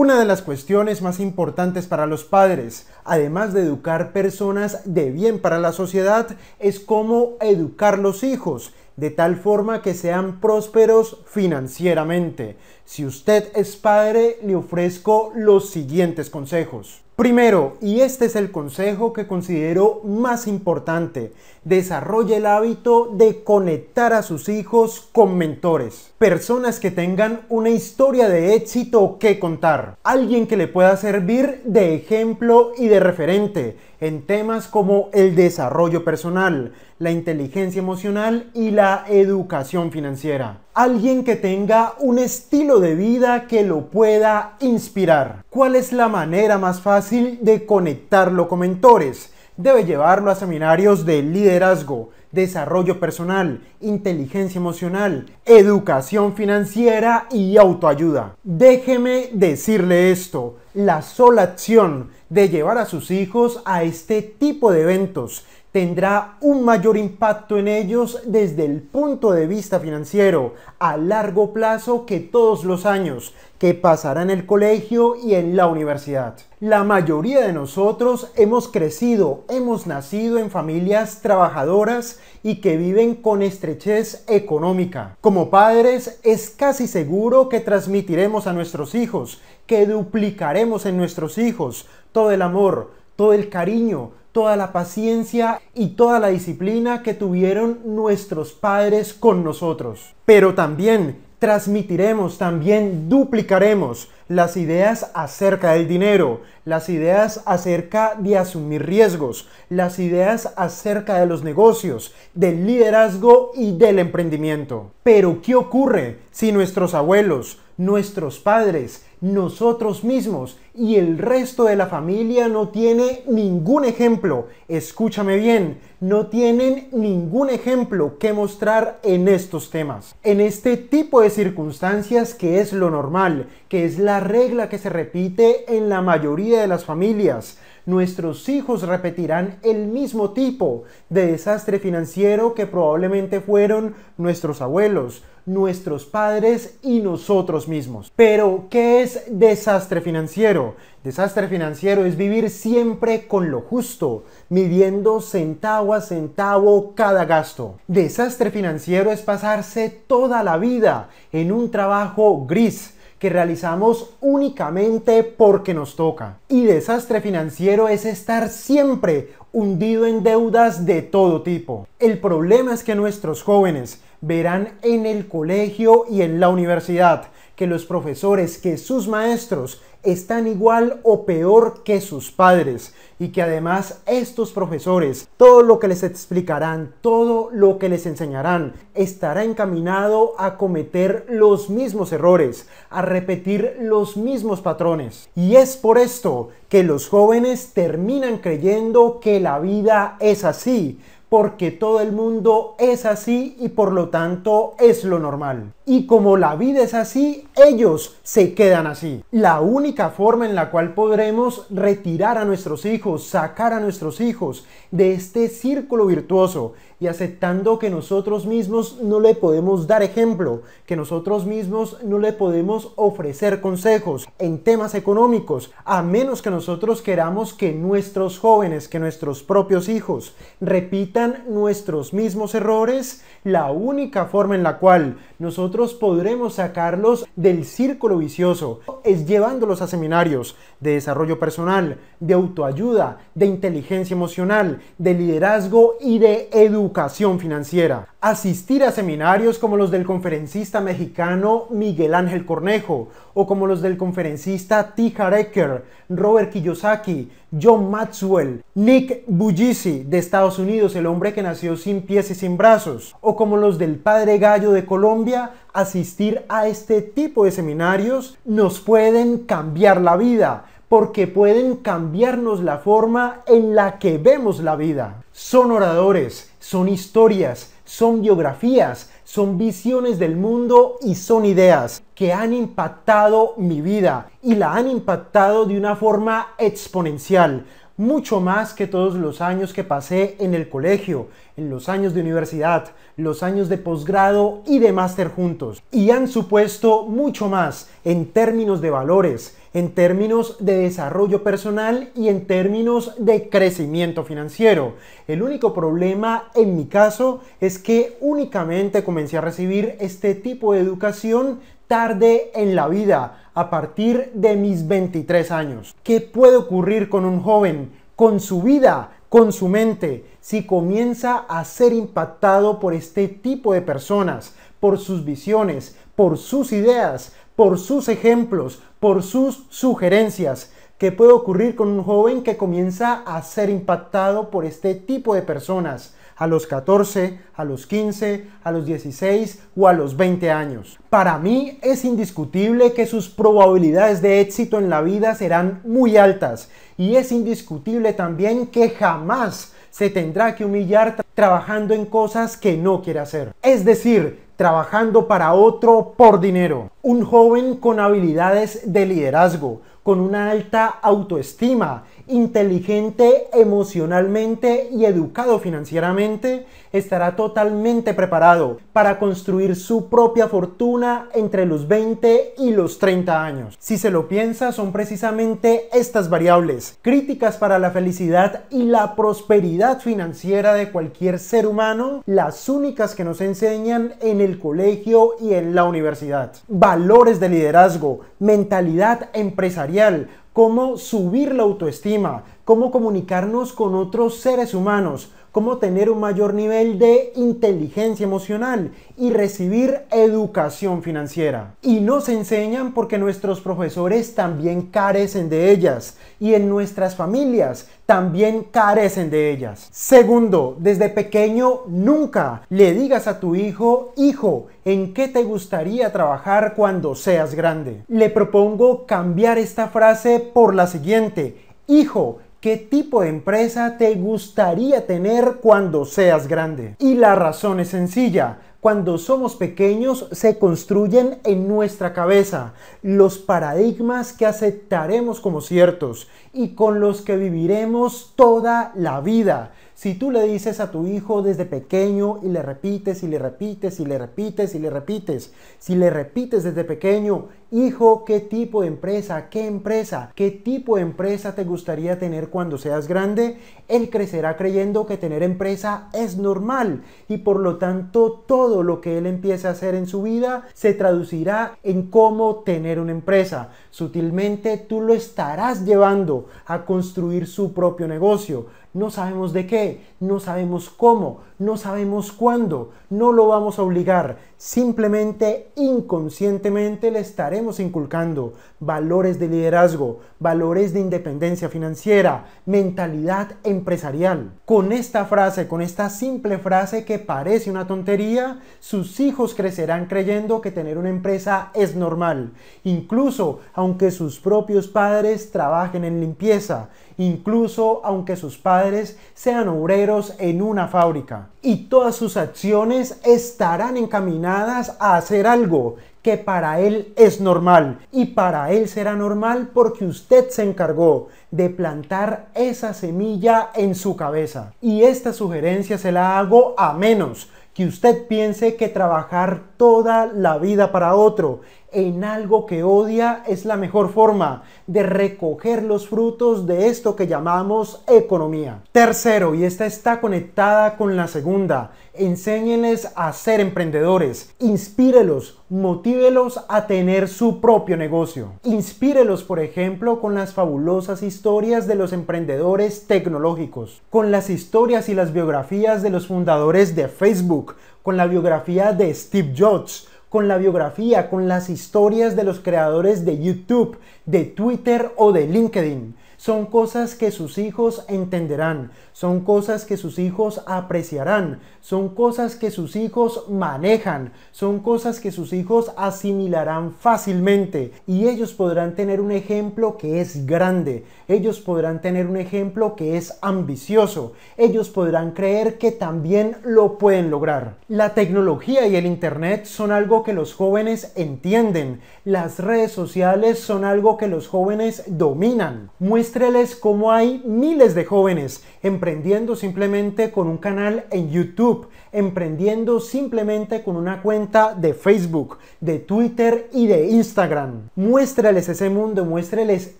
Una de las cuestiones más importantes para los padres, además de educar personas de bien para la sociedad, es cómo educar los hijos, de tal forma que sean prósperos financieramente. Si usted es padre, le ofrezco los siguientes consejos. Primero, y este es el consejo que considero más importante, desarrolle el hábito de conectar a sus hijos con mentores, personas que tengan una historia de éxito que contar, alguien que le pueda servir de ejemplo y de referente en temas como el desarrollo personal, la inteligencia emocional y la educación financiera alguien que tenga un estilo de vida que lo pueda inspirar. ¿Cuál es la manera más fácil de conectarlo con mentores? Debe llevarlo a seminarios de liderazgo, desarrollo personal, inteligencia emocional, educación financiera y autoayuda. Déjeme decirle esto, la sola acción de llevar a sus hijos a este tipo de eventos tendrá un mayor impacto en ellos desde el punto de vista financiero a largo plazo que todos los años que pasará en el colegio y en la universidad. La mayoría de nosotros hemos crecido, hemos nacido en familias trabajadoras y que viven con estrechez económica. Como padres es casi seguro que transmitiremos a nuestros hijos, que duplicaremos en nuestros hijos todo el amor, todo el cariño, toda la paciencia y toda la disciplina que tuvieron nuestros padres con nosotros. Pero también transmitiremos, también duplicaremos las ideas acerca del dinero, las ideas acerca de asumir riesgos, las ideas acerca de los negocios, del liderazgo y del emprendimiento. Pero, ¿qué ocurre si nuestros abuelos, nuestros padres, nosotros mismos y el resto de la familia no tiene ningún ejemplo, escúchame bien, no tienen ningún ejemplo que mostrar en estos temas. En este tipo de circunstancias que es lo normal, que es la regla que se repite en la mayoría de las familias, nuestros hijos repetirán el mismo tipo de desastre financiero que probablemente fueron nuestros abuelos, nuestros padres y nosotros mismos. Pero, ¿qué es desastre financiero? Desastre financiero es vivir siempre con lo justo, midiendo centavo a centavo cada gasto. Desastre financiero es pasarse toda la vida en un trabajo gris que realizamos únicamente porque nos toca. Y desastre financiero es estar siempre hundido en deudas de todo tipo. El problema es que nuestros jóvenes verán en el colegio y en la universidad que los profesores, que sus maestros están igual o peor que sus padres y que además estos profesores, todo lo que les explicarán, todo lo que les enseñarán, estará encaminado a cometer los mismos errores, a repetir los mismos patrones. Y es por esto que los jóvenes terminan creyendo que la vida es así, porque todo el mundo es así y por lo tanto es lo normal. Y como la vida es así, ellos se quedan así. La única forma en la cual podremos retirar a nuestros hijos, sacar a nuestros hijos de este círculo virtuoso y aceptando que nosotros mismos no le podemos dar ejemplo, que nosotros mismos no le podemos ofrecer consejos en temas económicos, a menos que nosotros queramos que nuestros jóvenes, que nuestros propios hijos repitan nuestros mismos errores, la única forma en la cual nosotros podremos sacarlos del círculo vicioso es llevándolos a seminarios de desarrollo personal, de autoayuda, de inteligencia emocional, de liderazgo y de educación financiera. Asistir a seminarios como los del conferencista mexicano Miguel Ángel Cornejo o como los del conferencista T. Hareker, Robert Kiyosaki, John Maxwell, Nick Bugisi de Estados Unidos, el hombre que nació sin pies y sin brazos, o como los del Padre Gallo de Colombia, asistir a este tipo de seminarios nos pueden cambiar la vida, porque pueden cambiarnos la forma en la que vemos la vida. Son oradores, son historias, son biografías, son visiones del mundo y son ideas que han impactado mi vida y la han impactado de una forma exponencial, mucho más que todos los años que pasé en el colegio, en los años de universidad, los años de posgrado y de máster juntos. Y han supuesto mucho más en términos de valores, en términos de desarrollo personal y en términos de crecimiento financiero. El único problema en mi caso es que únicamente comencé a recibir este tipo de educación tarde en la vida, a partir de mis 23 años. ¿Qué puede ocurrir con un joven, con su vida, con su mente, si comienza a ser impactado por este tipo de personas, por sus visiones, por sus ideas, por sus ejemplos, por sus sugerencias? ¿Qué puede ocurrir con un joven que comienza a ser impactado por este tipo de personas? a los 14, a los 15, a los 16 o a los 20 años. Para mí es indiscutible que sus probabilidades de éxito en la vida serán muy altas y es indiscutible también que jamás se tendrá que humillar trabajando en cosas que no quiere hacer. Es decir, trabajando para otro por dinero. Un joven con habilidades de liderazgo, con una alta autoestima inteligente emocionalmente y educado financieramente, estará totalmente preparado para construir su propia fortuna entre los 20 y los 30 años. Si se lo piensa, son precisamente estas variables, críticas para la felicidad y la prosperidad financiera de cualquier ser humano, las únicas que nos enseñan en el colegio y en la universidad. Valores de liderazgo, mentalidad empresarial, cómo subir la autoestima, cómo comunicarnos con otros seres humanos, cómo tener un mayor nivel de inteligencia emocional y recibir educación financiera. Y nos enseñan porque nuestros profesores también carecen de ellas y en nuestras familias también carecen de ellas. Segundo, desde pequeño nunca le digas a tu hijo, hijo, ¿en qué te gustaría trabajar cuando seas grande? Le propongo cambiar esta frase por la siguiente, hijo, ¿Qué tipo de empresa te gustaría tener cuando seas grande? Y la razón es sencilla. Cuando somos pequeños se construyen en nuestra cabeza los paradigmas que aceptaremos como ciertos y con los que viviremos toda la vida. Si tú le dices a tu hijo desde pequeño y le repites y le repites y le repites y le repites, si le repites desde pequeño, hijo, ¿qué tipo de empresa? ¿Qué empresa? ¿Qué tipo de empresa te gustaría tener cuando seas grande? Él crecerá creyendo que tener empresa es normal y por lo tanto todo lo que él empiece a hacer en su vida se traducirá en cómo tener una empresa. Sutilmente tú lo estarás llevando a construir su propio negocio no sabemos de qué, no sabemos cómo, no sabemos cuándo, no lo vamos a obligar, simplemente inconscientemente le estaremos inculcando valores de liderazgo, valores de independencia financiera, mentalidad empresarial. Con esta frase, con esta simple frase que parece una tontería, sus hijos crecerán creyendo que tener una empresa es normal, incluso aunque sus propios padres trabajen en limpieza, incluso aunque sus padres sean obreros en una fábrica. Y todas sus acciones estarán encaminadas a hacer algo que para él es normal. Y para él será normal porque usted se encargó de plantar esa semilla en su cabeza. Y esta sugerencia se la hago a menos que usted piense que trabajar toda la vida para otro en algo que odia es la mejor forma de recoger los frutos de esto que llamamos economía. Tercero, y esta está conectada con la segunda, enséñenles a ser emprendedores, inspírelos, motívelos a tener su propio negocio. Inspírelos, por ejemplo, con las fabulosas historias de los emprendedores tecnológicos, con las historias y las biografías de los fundadores de Facebook, con la biografía de Steve Jobs, con la biografía, con las historias de los creadores de YouTube, de Twitter o de LinkedIn. Son cosas que sus hijos entenderán, son cosas que sus hijos apreciarán, son cosas que sus hijos manejan, son cosas que sus hijos asimilarán fácilmente y ellos podrán tener un ejemplo que es grande, ellos podrán tener un ejemplo que es ambicioso, ellos podrán creer que también lo pueden lograr. La tecnología y el Internet son algo que los jóvenes entienden, las redes sociales son algo que los jóvenes dominan Muéstreles cómo hay miles de jóvenes emprendiendo simplemente con un canal en YouTube, emprendiendo simplemente con una cuenta de Facebook, de Twitter y de Instagram. Muéstreles ese mundo, muéstreles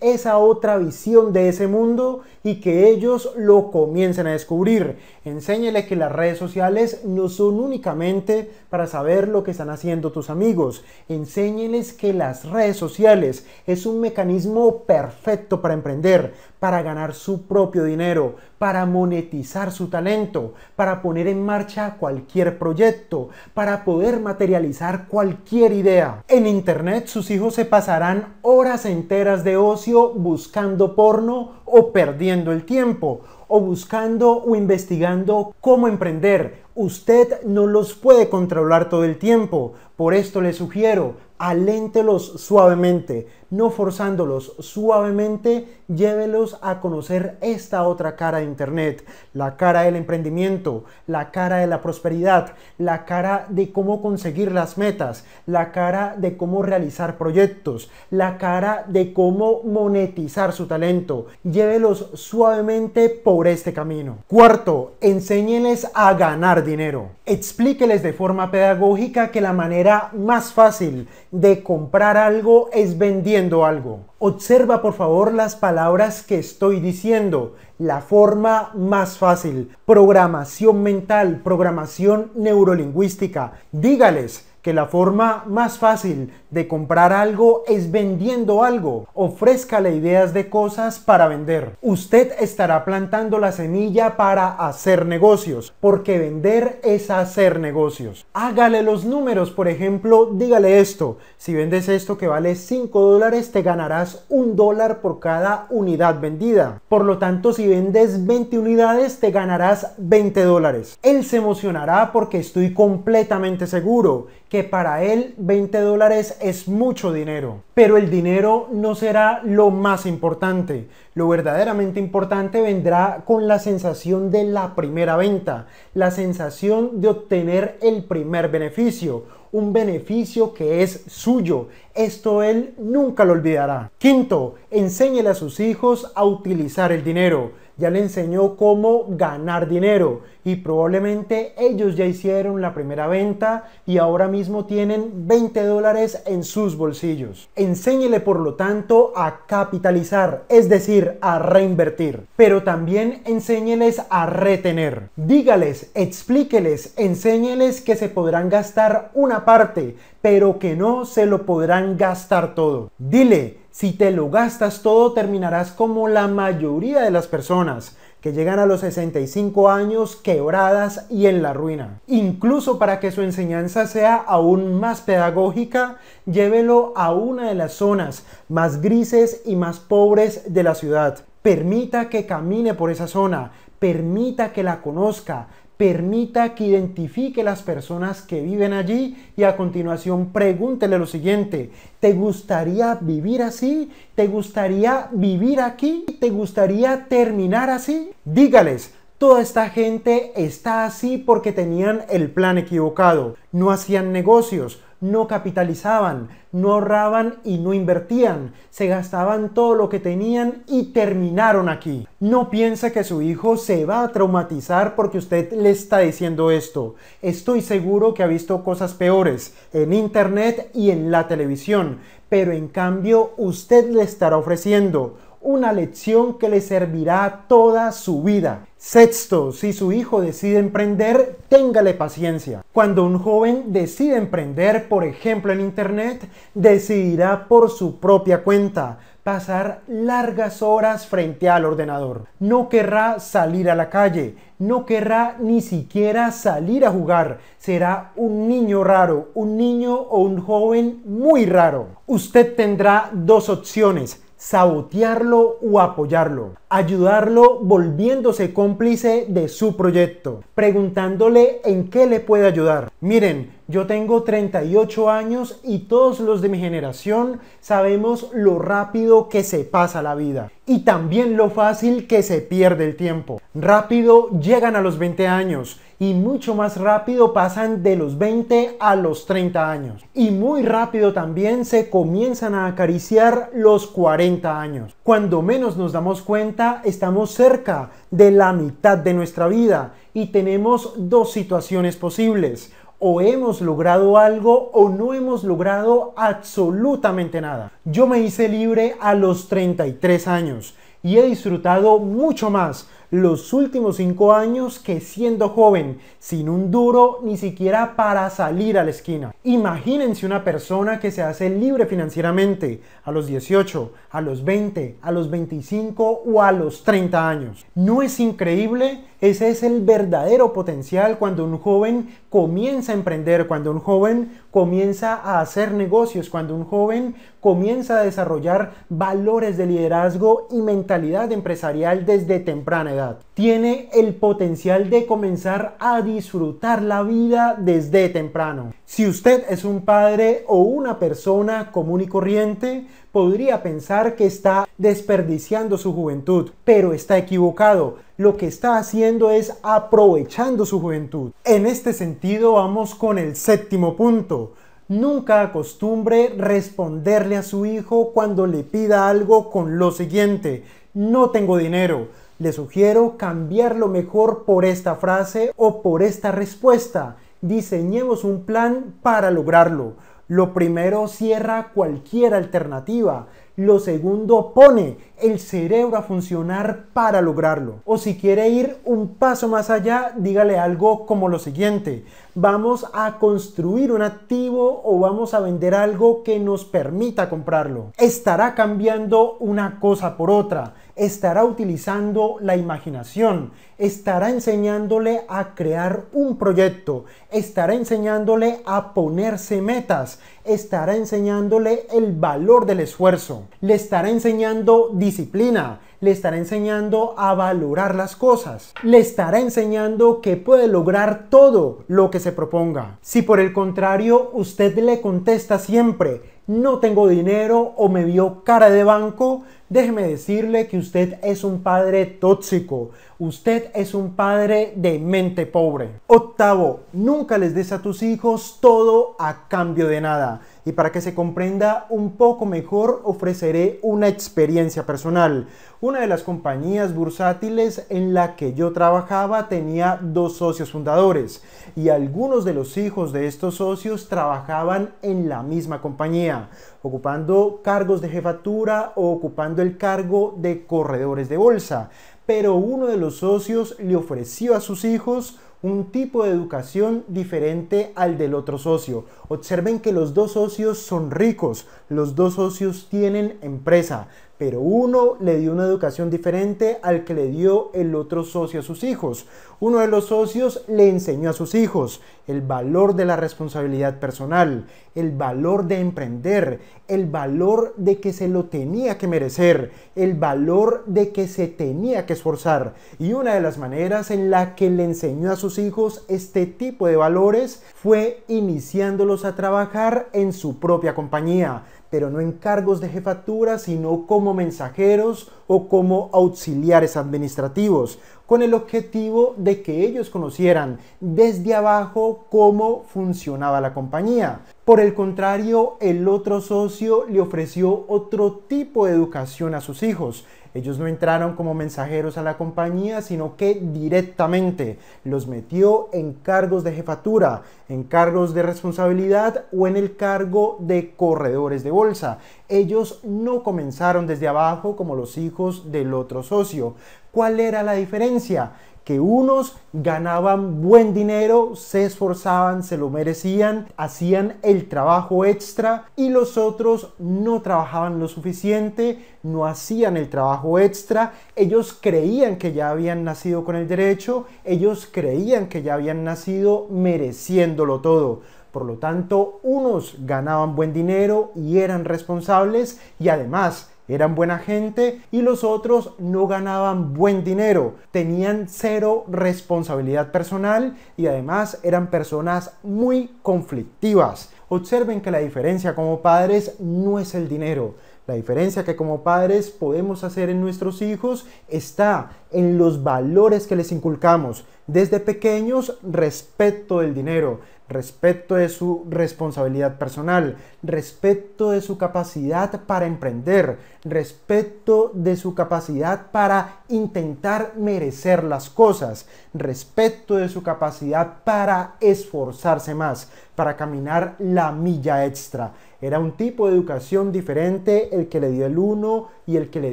esa otra visión de ese mundo y que ellos lo comiencen a descubrir. Enséñele que las redes sociales no son únicamente para saber lo que están haciendo tus amigos. Enséñeles que las redes sociales es un mecanismo perfecto para emprender, para ganar su propio dinero, para monetizar su talento, para poner en marcha cualquier proyecto, para poder materializar cualquier idea. En Internet sus hijos se pasarán horas enteras de ocio buscando porno o perdiendo el tiempo o buscando o investigando cómo emprender. Usted no los puede controlar todo el tiempo. Por esto le sugiero, aléntelos suavemente, no forzándolos suavemente, llévelos a conocer esta otra cara de Internet, la cara del emprendimiento, la cara de la prosperidad, la cara de cómo conseguir las metas, la cara de cómo realizar proyectos, la cara de cómo monetizar su talento. Llévelos suavemente por este camino. Cuarto, enséñeles a ganar dinero. Explíqueles de forma pedagógica que la manera más fácil de comprar algo es vendiendo algo. Observa por favor las palabras que estoy diciendo. La forma más fácil. Programación mental, programación neurolingüística. Dígales que la forma más fácil de comprar algo es vendiendo algo. Ofrézcale ideas de cosas para vender. Usted estará plantando la semilla para hacer negocios, porque vender es hacer negocios. Hágale los números, por ejemplo, dígale esto. Si vendes esto que vale 5 dólares, te ganarás un dólar por cada unidad vendida. Por lo tanto, si vendes 20 unidades, te ganarás 20 dólares. Él se emocionará porque estoy completamente seguro que para él 20 dólares es mucho dinero. Pero el dinero no será lo más importante. Lo verdaderamente importante vendrá con la sensación de la primera venta, la sensación de obtener el primer beneficio, un beneficio que es suyo. Esto él nunca lo olvidará. Quinto, enséñele a sus hijos a utilizar el dinero ya le enseñó cómo ganar dinero y probablemente ellos ya hicieron la primera venta y ahora mismo tienen 20 dólares en sus bolsillos. Enséñele por lo tanto a capitalizar, es decir, a reinvertir, pero también enséñeles a retener. Dígales, explíqueles, enséñeles que se podrán gastar una parte, pero que no se lo podrán gastar todo. Dile, si te lo gastas todo, terminarás como la mayoría de las personas que llegan a los 65 años quebradas y en la ruina. Incluso para que su enseñanza sea aún más pedagógica, llévelo a una de las zonas más grises y más pobres de la ciudad. Permita que camine por esa zona, permita que la conozca, permita que identifique las personas que viven allí y a continuación pregúntele lo siguiente, ¿te gustaría vivir así? ¿Te gustaría vivir aquí? ¿Te gustaría terminar así? Dígales, Toda esta gente está así porque tenían el plan equivocado, no hacían negocios, no capitalizaban, no ahorraban y no invertían, se gastaban todo lo que tenían y terminaron aquí. No piensa que su hijo se va a traumatizar porque usted le está diciendo esto. Estoy seguro que ha visto cosas peores en internet y en la televisión, pero en cambio usted le estará ofreciendo una lección que le servirá toda su vida. Sexto, si su hijo decide emprender, téngale paciencia. Cuando un joven decide emprender, por ejemplo en Internet, decidirá por su propia cuenta pasar largas horas frente al ordenador. No querrá salir a la calle, no querrá ni siquiera salir a jugar. Será un niño raro, un niño o un joven muy raro. Usted tendrá dos opciones sabotearlo o apoyarlo, ayudarlo volviéndose cómplice de su proyecto, preguntándole en qué le puede ayudar. Miren, Yo tengo 38 años y todos los de mi generación sabemos lo rápido que se pasa la vida y también lo fácil que se pierde el tiempo. Rápido llegan a los 20 años y mucho más rápido pasan de los 20 a los 30 años. Y muy rápido también se comienzan a acariciar los 40 años. Cuando menos nos damos cuenta, estamos cerca de la mitad de nuestra vida y tenemos dos situaciones posibles o hemos logrado algo o no hemos logrado absolutamente nada. Yo me hice libre a los 33 años y he disfrutado mucho más los últimos cinco años que siendo joven, sin un duro ni siquiera para salir a la esquina. Imagínense una persona que se hace libre financieramente a los 18, a los 20, a los 25 o a los 30 años. ¿No es increíble? Ese es el verdadero potencial cuando un joven comienza a emprender, cuando un joven comienza a hacer negocios, cuando un joven comienza a desarrollar valores de liderazgo y mentalidad empresarial desde temprana edad. Tiene el potencial de comenzar a disfrutar la vida desde temprano. Si usted es un padre o una persona común y corriente, podría pensar que está desperdiciando su juventud, pero está equivocado. Lo que está haciendo es aprovechando su juventud. En este sentido vamos con el séptimo punto. Nunca acostumbre responderle a su hijo cuando le pida algo con lo siguiente, no tengo dinero. Le sugiero cambiarlo mejor por esta frase o por esta respuesta. Diseñemos un plan para lograrlo. Lo primero cierra cualquier alternativa. Lo segundo pone el cerebro a funcionar para lograrlo. O si quiere ir un paso más allá, dígale algo como lo siguiente. Vamos a construir un activo o vamos a vender algo que nos permita comprarlo. Estará cambiando una cosa por otra estará utilizando la imaginación, estará enseñándole a crear un proyecto, estará enseñándole a ponerse metas, estará enseñándole el valor del esfuerzo, le estará enseñando disciplina, le estará enseñando a valorar las cosas, le estará enseñando que puede lograr todo lo que se proponga. Si por el contrario usted le contesta siempre, no tengo dinero o me vio cara de banco, déjeme decirle que usted es un padre tóxico, usted es un padre de mente pobre. Octavo, nunca les des a tus hijos todo a cambio de nada. Y para que se comprenda un poco mejor, ofreceré una experiencia personal. Una de las compañías bursátiles en la que yo trabajaba tenía dos socios fundadores y algunos de los hijos de estos socios trabajaban en la misma compañía, ocupando cargos de jefatura o ocupando el cargo de corredores de bolsa. Pero uno de los socios le ofreció a sus hijos un tipo de educación diferente al del otro socio. Observen que los dos socios son ricos, los dos socios tienen empresa, pero uno le dio una educación diferente al que le dio el otro socio a sus hijos. Uno de los socios le enseñó a sus hijos el valor de la responsabilidad personal, el valor de emprender, el valor de que se lo tenía que merecer, el valor de que se tenía que esforzar. Y una de las maneras en la que le enseñó a sus hijos este tipo de valores fue iniciándolos a trabajar en su propia compañía pero no en cargos de jefatura, sino como mensajeros o como auxiliares administrativos, con el objetivo de que ellos conocieran desde abajo cómo funcionaba la compañía. Por el contrario, el otro socio le ofreció otro tipo de educación a sus hijos, ellos no entraron como mensajeros a la compañía, sino que directamente los metió en cargos de jefatura, en cargos de responsabilidad o en el cargo de corredores de bolsa. Ellos no comenzaron desde abajo como los hijos del otro socio. ¿Cuál era la diferencia? Que unos ganaban buen dinero, se esforzaban, se lo merecían, hacían el trabajo extra y los otros no trabajaban lo suficiente, no hacían el trabajo extra, ellos creían que ya habían nacido con el derecho, ellos creían que ya habían nacido mereciéndolo todo. Por lo tanto, unos ganaban buen dinero y eran responsables y además eran buena gente y los otros no ganaban buen dinero, tenían cero responsabilidad personal y además eran personas muy conflictivas. Observen que la diferencia como padres no es el dinero. La diferencia que como padres podemos hacer en nuestros hijos está en los valores que les inculcamos desde pequeños respecto del dinero, respecto de su responsabilidad personal, respecto de su capacidad para emprender, respecto de su capacidad para intentar merecer las cosas, respecto de su capacidad para esforzarse más, para caminar la milla extra. Era un tipo de educación diferente el que le dio el uno y el que le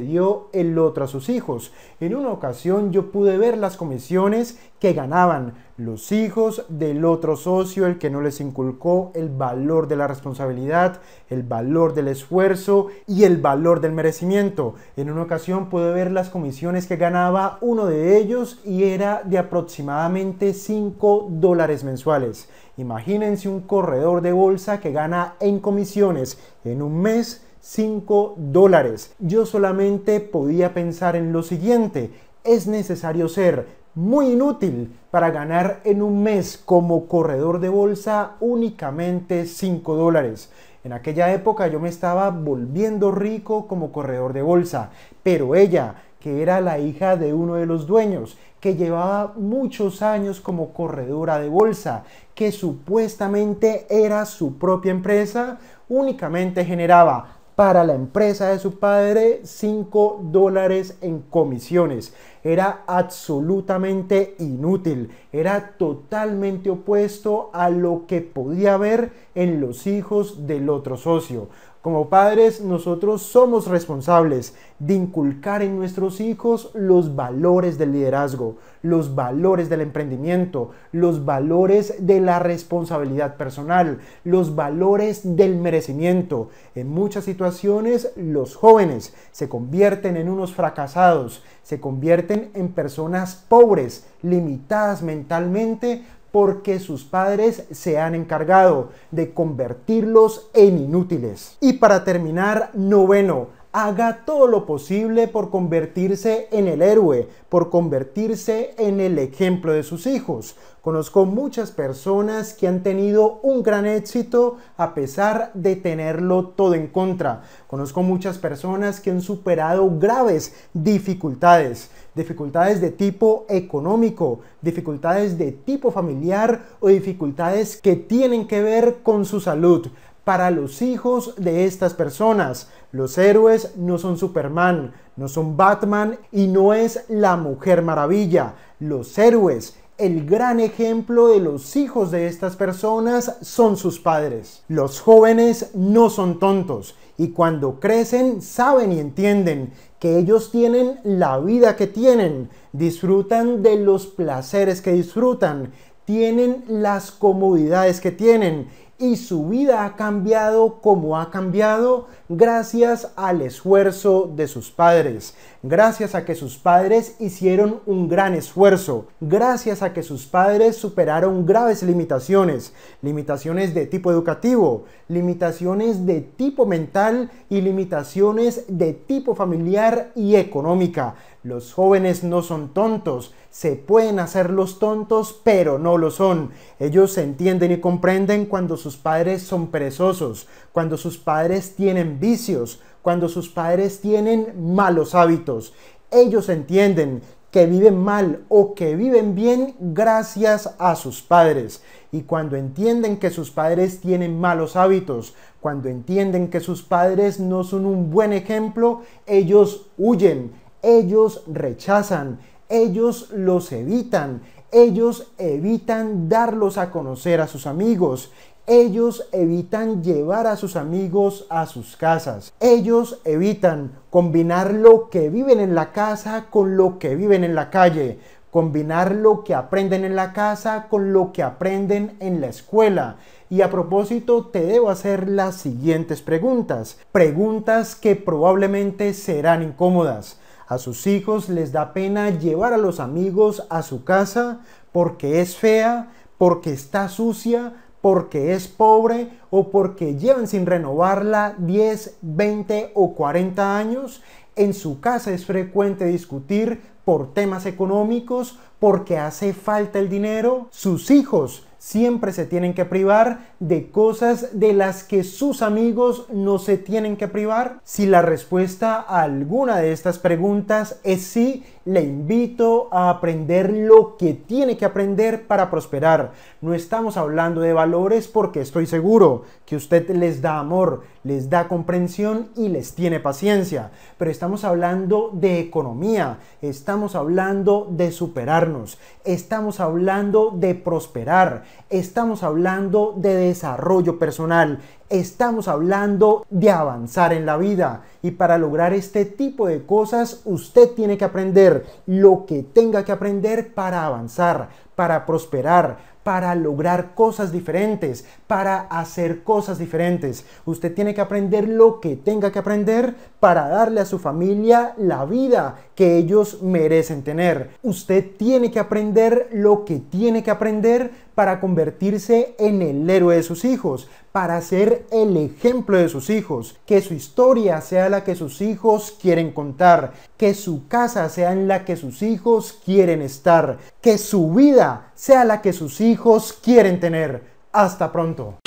dio el otro a sus hijos. En una ocasión yo pude ver las comisiones que ganaban los hijos del otro socio, el que no les inculcó el valor de la responsabilidad, el valor del esfuerzo y el valor del merecimiento. En una ocasión pude ver las comisiones que ganaba uno de ellos y era de aproximadamente 5 dólares mensuales. Imagínense un corredor de bolsa que gana en comisiones en un mes 5 dólares. Yo solamente podía pensar en lo siguiente, es necesario ser muy inútil para ganar en un mes como corredor de bolsa únicamente 5 dólares. En aquella época yo me estaba volviendo rico como corredor de bolsa, pero ella, que era la hija de uno de los dueños, que llevaba muchos años como corredora de bolsa, que supuestamente era su propia empresa, únicamente generaba para la empresa de su padre 5 dólares en comisiones. Era absolutamente inútil, era totalmente opuesto a lo que podía haber en los hijos del otro socio. Como padres, nosotros somos responsables de inculcar en nuestros hijos los valores del liderazgo, los valores del emprendimiento, los valores de la responsabilidad personal, los valores del merecimiento. En muchas situaciones, los jóvenes se convierten en unos fracasados, se convierten en personas pobres, limitadas mentalmente porque sus padres se han encargado de convertirlos en inútiles. Y para terminar, noveno, haga todo lo posible por convertirse en el héroe, por convertirse en el ejemplo de sus hijos. Conozco muchas personas que han tenido un gran éxito a pesar de tenerlo todo en contra. Conozco muchas personas que han superado graves dificultades, dificultades de tipo económico, dificultades de tipo familiar o dificultades que tienen que ver con su salud para los hijos de estas personas. Los héroes no son Superman, no son Batman y no es la Mujer Maravilla. Los héroes, el gran ejemplo de los hijos de estas personas son sus padres. Los jóvenes no son tontos y cuando crecen saben y entienden que ellos tienen la vida que tienen, disfrutan de los placeres que disfrutan, tienen las comodidades que tienen y su vida ha cambiado como ha cambiado gracias al esfuerzo de sus padres, gracias a que sus padres hicieron un gran esfuerzo, gracias a que sus padres superaron graves limitaciones, limitaciones de tipo educativo, limitaciones de tipo mental y limitaciones de tipo familiar y económica. Los jóvenes no son tontos, se pueden hacer los tontos, pero no lo son. Ellos entienden y comprenden cuando sus padres son perezosos, cuando sus padres tienen vicios, cuando sus padres tienen malos hábitos. Ellos entienden que viven mal o que viven bien gracias a sus padres. Y cuando entienden que sus padres tienen malos hábitos, cuando entienden que sus padres no son un buen ejemplo, ellos huyen, ellos rechazan, ellos los evitan, ellos evitan darlos a conocer a sus amigos, ellos evitan llevar a sus amigos a sus casas. Ellos evitan combinar lo que viven en la casa con lo que viven en la calle. Combinar lo que aprenden en la casa con lo que aprenden en la escuela. Y a propósito, te debo hacer las siguientes preguntas. Preguntas que probablemente serán incómodas. A sus hijos les da pena llevar a los amigos a su casa porque es fea, porque está sucia, porque es pobre o porque llevan sin renovarla 10, 20 o 40 años. En su casa es frecuente discutir por temas económicos, porque hace falta el dinero. Sus hijos siempre se tienen que privar de cosas de las que sus amigos no se tienen que privar? Si la respuesta a alguna de estas preguntas es sí, le invito a aprender lo que tiene que aprender para prosperar. No estamos hablando de valores porque estoy seguro que usted les da amor, les da comprensión y les tiene paciencia, pero estamos hablando de economía, estamos hablando de superarnos, estamos hablando de prosperar, estamos hablando de desarrollo personal, estamos hablando de avanzar en la vida. Y para lograr este tipo de cosas, usted tiene que aprender lo que tenga que aprender para avanzar, para prosperar, para lograr cosas diferentes, para hacer cosas diferentes. Usted tiene que aprender lo que tenga que aprender para darle a su familia la vida que ellos merecen tener. Usted tiene que aprender lo que tiene que aprender para convertirse en el héroe de sus hijos, para ser el ejemplo de sus hijos, que su historia sea la que sus hijos quieren contar, que su casa sea en la que sus hijos quieren estar, que su vida sea la que sus hijos quieren tener. Hasta pronto.